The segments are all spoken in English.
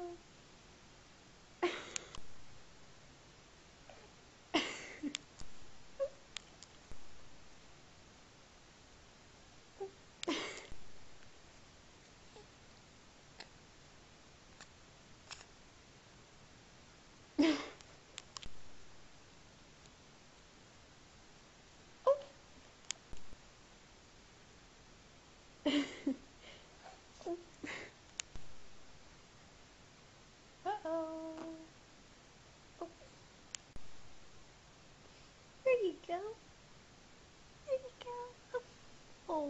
Bye.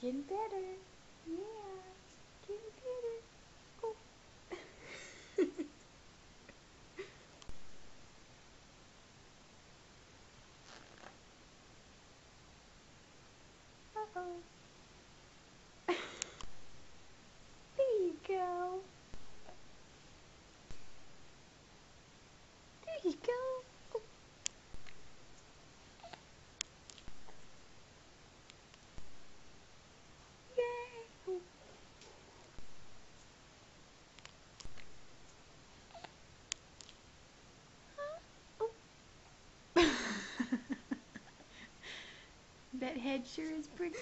getting better. Yeah, getting better. Oh. Uh-oh. there head sure is pretty.